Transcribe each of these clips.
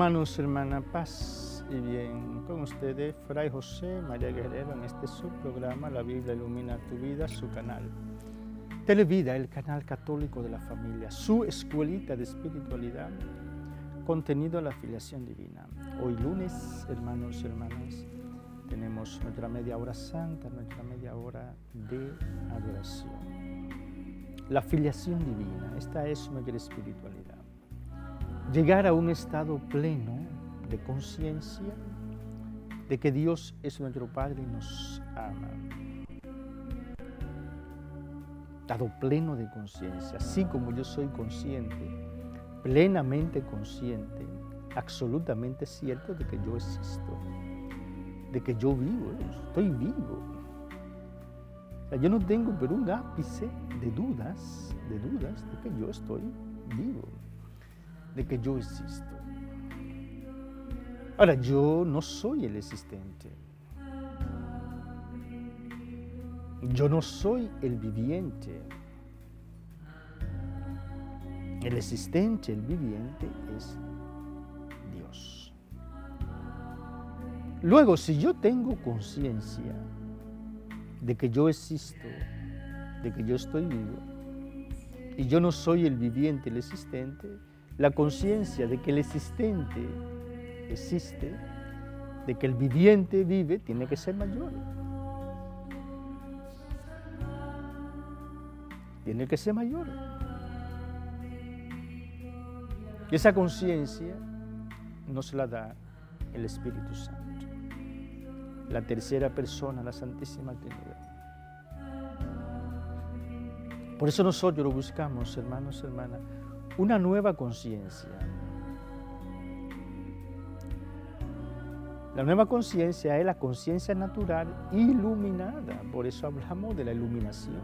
Hermanos, hermana, paz y bien con ustedes, Fray José María Guerrero, en este subprograma La Biblia Ilumina Tu Vida, su canal. Televida, el canal católico de la familia, su escuelita de espiritualidad, contenido a la filiación divina. Hoy lunes, hermanos, hermanas, tenemos nuestra media hora santa, nuestra media hora de adoración. La filiación divina, esta es nuestra espiritualidad llegar a un estado pleno de conciencia de que Dios es nuestro Padre y nos ama. Estado pleno de conciencia, así como yo soy consciente, plenamente consciente, absolutamente cierto de que yo existo, de que yo vivo, estoy vivo. yo no tengo pero un ápice de dudas, de dudas de que yo estoy vivo que yo existo. Ahora, yo no soy el existente. Yo no soy el viviente. El existente, el viviente es Dios. Luego, si yo tengo conciencia de que yo existo, de que yo estoy vivo, y yo no soy el viviente, el existente, la conciencia de que el existente existe, de que el viviente vive, tiene que ser mayor. Tiene que ser mayor. Y esa conciencia nos la da el Espíritu Santo, la tercera persona, la Santísima Trinidad. Por eso nosotros lo buscamos, hermanos, hermanas, una nueva conciencia. La nueva conciencia es la conciencia natural iluminada, por eso hablamos de la iluminación,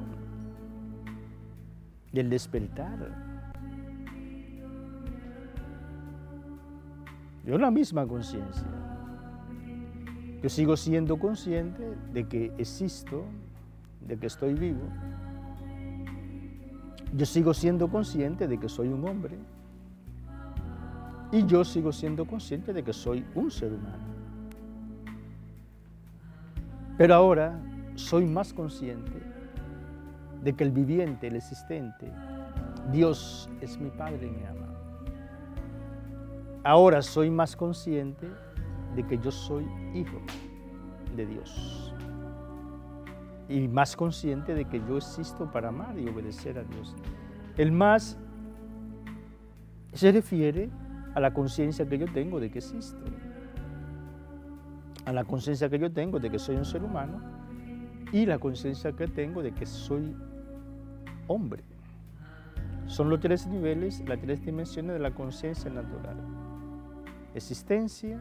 del despertar. Yo la misma conciencia. Yo sigo siendo consciente de que existo, de que estoy vivo, yo sigo siendo consciente de que soy un hombre. Y yo sigo siendo consciente de que soy un ser humano. Pero ahora soy más consciente de que el viviente, el existente, Dios es mi Padre y me ama. Ahora soy más consciente de que yo soy hijo de Dios y más consciente de que yo existo para amar y obedecer a Dios. El más se refiere a la conciencia que yo tengo de que existo, a la conciencia que yo tengo de que soy un ser humano y la conciencia que tengo de que soy hombre. Son los tres niveles, las tres dimensiones de la conciencia natural. Existencia,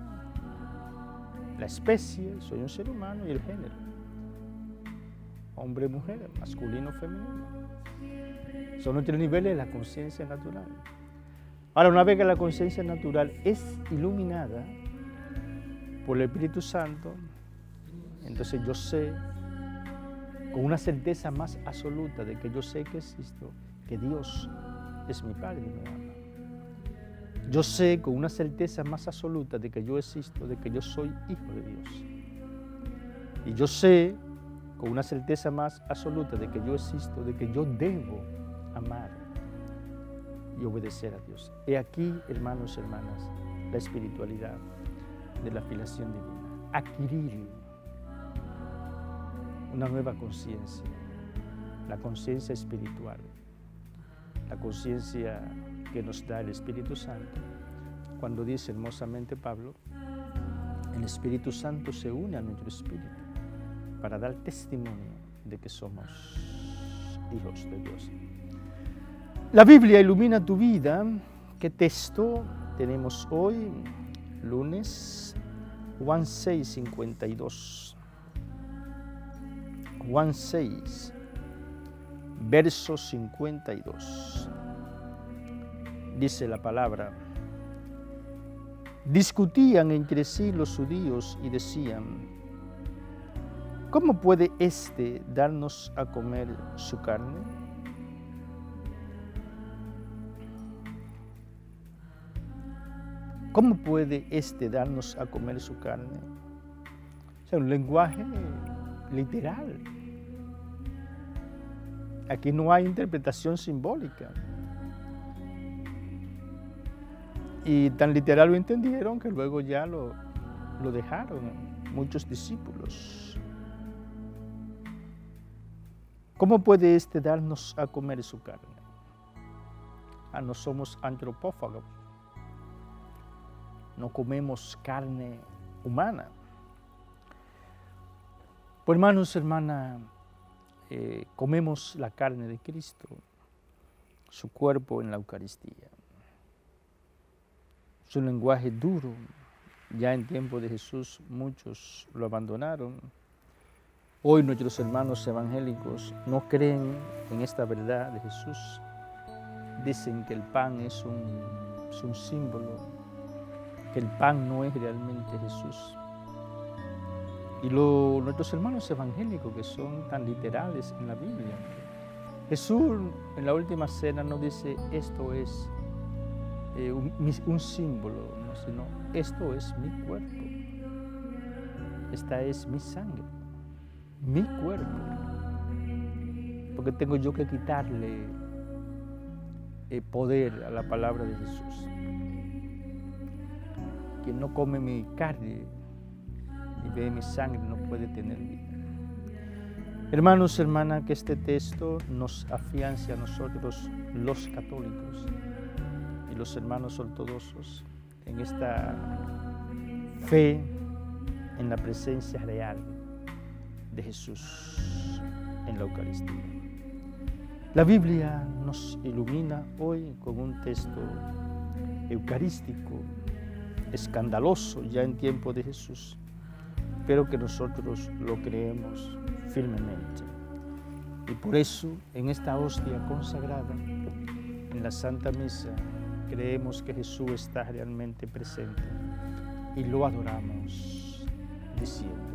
la especie, soy un ser humano y el género hombre y mujer, masculino femenino. Son los tres niveles de la conciencia natural. Ahora, una vez que la conciencia natural es iluminada por el Espíritu Santo, entonces yo sé con una certeza más absoluta de que yo sé que existo, que Dios es mi Padre y me ama. Yo sé con una certeza más absoluta de que yo existo, de que yo soy hijo de Dios. Y yo sé con una certeza más absoluta de que yo existo, de que yo debo amar y obedecer a Dios. He aquí, hermanos y hermanas, la espiritualidad de la filiación divina. Adquirir una nueva conciencia, la conciencia espiritual, la conciencia que nos da el Espíritu Santo, cuando dice hermosamente Pablo, el Espíritu Santo se une a nuestro espíritu para dar testimonio de que somos hijos de Dios. La Biblia ilumina tu vida. ¿Qué texto tenemos hoy? Lunes, Juan 6, 52. Juan 6, verso 52. Dice la palabra. Discutían entre sí los judíos y decían, ¿Cómo puede éste darnos a comer su carne? ¿Cómo puede éste darnos a comer su carne? O sea, un lenguaje literal. Aquí no hay interpretación simbólica. Y tan literal lo entendieron que luego ya lo, lo dejaron muchos discípulos. ¿Cómo puede éste darnos a comer su carne? Ah, no somos antropófagos. No comemos carne humana. Pues hermanos, hermanas, eh, comemos la carne de Cristo, su cuerpo en la Eucaristía. Su lenguaje duro, ya en tiempo de Jesús muchos lo abandonaron. Hoy nuestros hermanos evangélicos no creen en esta verdad de Jesús. Dicen que el pan es un, símbolo, que el pan no es realmente Jesús. Y nuestros hermanos evangélicos que son tan literales en la Biblia. Jesús en la última cena no dice esto es eh, un, símbolo, sino esto es mi cuerpo. Esta es mi sangre, mi cuerpo. Porque tengo yo que quitarle el eh, poder a la palabra de Jesús. Quien no come mi carne y ve mi sangre no puede tener vida. Hermanos, hermanas, que este texto nos afiance a nosotros los católicos y los hermanos ortodoxos en esta fe en la presencia real de Jesús en la Eucaristía. La Biblia nos ilumina hoy con un texto eucarístico, escandaloso ya en tiempo de Jesús, pero que nosotros lo creemos firmemente. Y por eso en esta hostia consagrada, en la Santa Misa, creemos que Jesús está realmente presente y lo adoramos diciendo,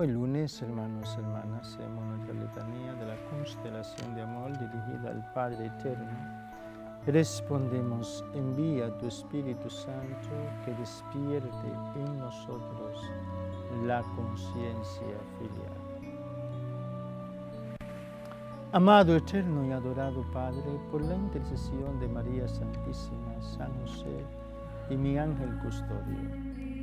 Hoy lunes, hermanos y hermanas, hacemos nuestra letanía de la constelación de amor dirigida al Padre Eterno. Respondemos, envía tu Espíritu Santo que despierte en nosotros la conciencia filial. Amado, eterno y adorado Padre, por la intercesión de María Santísima, San José y mi ángel custodio,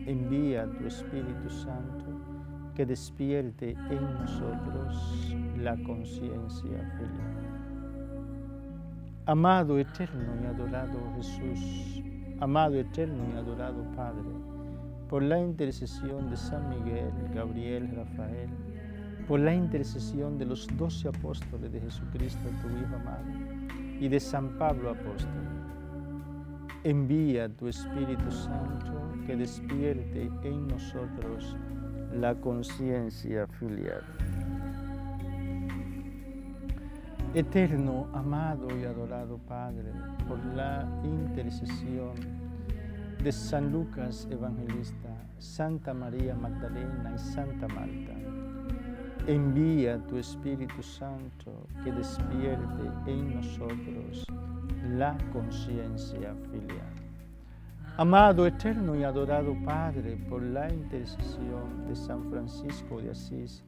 envía tu Espíritu Santo que despierte en nosotros la conciencia filial. Amado eterno y adorado Jesús, amado eterno y adorado Padre, por la intercesión de San Miguel, Gabriel, Rafael, por la intercesión de los doce apóstoles de Jesucristo, tu Hijo amado, y de San Pablo apóstol, envía tu Espíritu Santo que despierte en nosotros la conciencia filial. Eterno, amado y adorado Padre, por la intercesión de San Lucas Evangelista, Santa María Magdalena y Santa Marta, envía tu Espíritu Santo que despierte en nosotros la conciencia filial. Amado, eterno y adorado Padre, por la intercesión de San Francisco de Asís,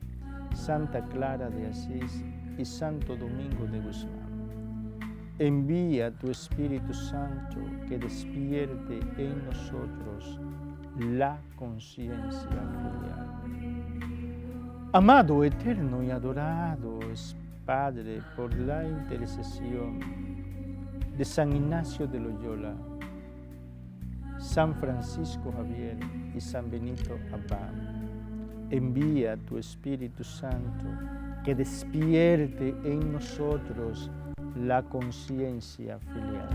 Santa Clara de Asís y Santo Domingo de Guzmán, envía tu Espíritu Santo que despierte en nosotros la conciencia filial. Amado, eterno y adorado Padre, por la intercesión de San Ignacio de Loyola, San Francisco Javier y San Benito Abad. Envía tu Espíritu Santo que despierte en nosotros la conciencia filial.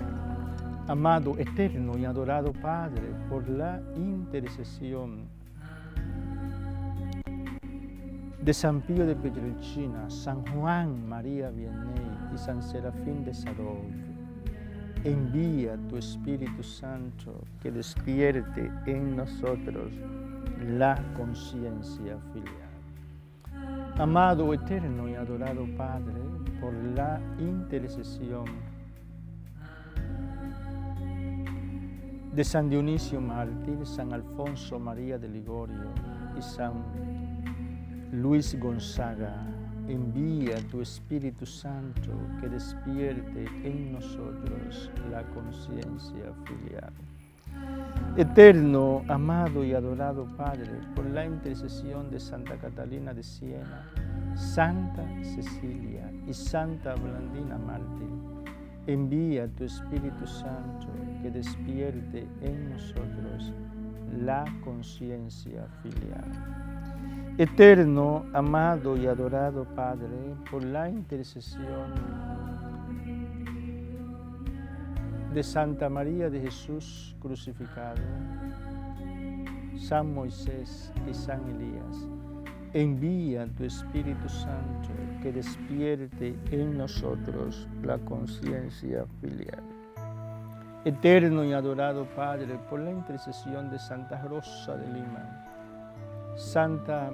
Amado, eterno y adorado Padre, por la intercesión de San Pío de Pietrelcina, San Juan María Vianney y San Serafín de Sadov, envía tu Espíritu Santo que despierte en nosotros la conciencia filial. Amado eterno y adorado Padre, por la intercesión de San Dionisio Mártir, San Alfonso María de Ligorio y San Luis Gonzaga, envía tu Espíritu Santo que despierte en nosotros la conciencia filial. Eterno, amado y adorado Padre, por la intercesión de Santa Catalina de Siena, Santa Cecilia y Santa Blandina Mártir, envía tu Espíritu Santo que despierte en nosotros la conciencia filial. Eterno, amado y adorado Padre, por la intercesión de Santa María de Jesús crucificado, San Moisés y San Elías, envía tu Espíritu Santo que despierte en nosotros la conciencia filial. Eterno y adorado Padre, por la intercesión de Santa Rosa de Lima, Santa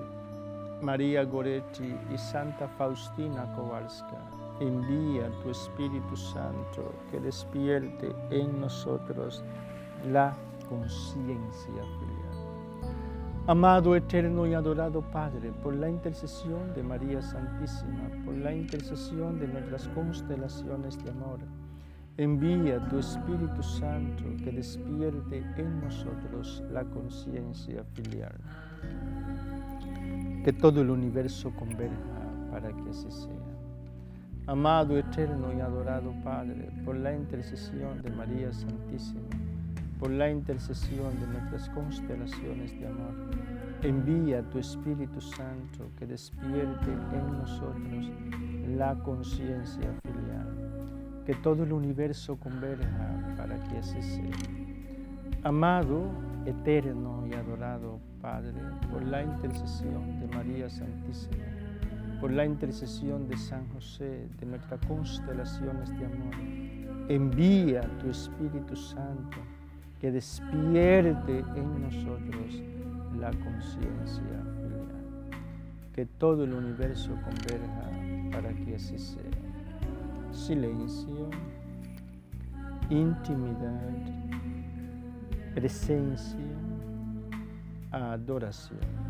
María Goretti y Santa Faustina Kowalska, envía tu Espíritu Santo que despierte en nosotros la conciencia filial. Amado, eterno y adorado Padre, por la intercesión de María Santísima, por la intercesión de nuestras constelaciones de amor, envía tu Espíritu Santo que despierte en nosotros la conciencia filial que todo el universo converja para que así sea. Amado, eterno y adorado Padre, por la intercesión de María Santísima, por la intercesión de nuestras constelaciones de amor, envía tu Espíritu Santo que despierte en nosotros la conciencia filial, que todo el universo converja para que así sea. Amado, eterno y adorado Padre, por la intercesión de María Santísima, por la intercesión de San José, de nuestras constelaciones de amor, envía tu Espíritu Santo que despierte en nosotros la conciencia filial, que todo el universo converja para que así sea. Silencio, intimidad, presencia, adoración.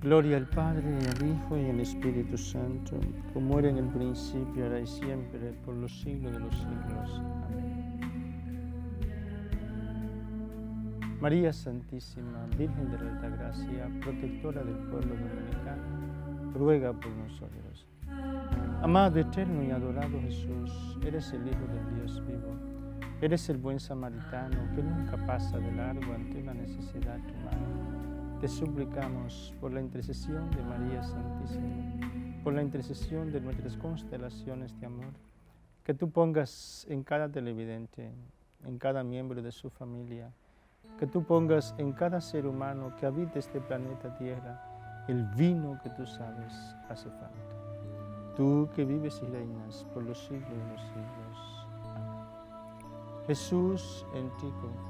Gloria al Padre, y al Hijo, y al Espíritu Santo, como era en el principio, ahora y siempre, por los siglos de los siglos. Amén. María Santísima, Virgen de la Alta Gracia, protectora del pueblo dominicano, ruega por nosotros. Amado, eterno y adorado Jesús, eres el Hijo del Dios vivo. Eres el buen samaritano que nunca pasa de largo ante una necesidad humana. Te suplicamos por la intercesión de María Santísima, por la intercesión de nuestras constelaciones de amor, que tú pongas en cada televidente, en cada miembro de su familia, que tú pongas en cada ser humano que habita este planeta Tierra el vino que tú sabes hace falta. Tú que vives y reinas por los siglos de los siglos. Amén. Jesús, en ti confío.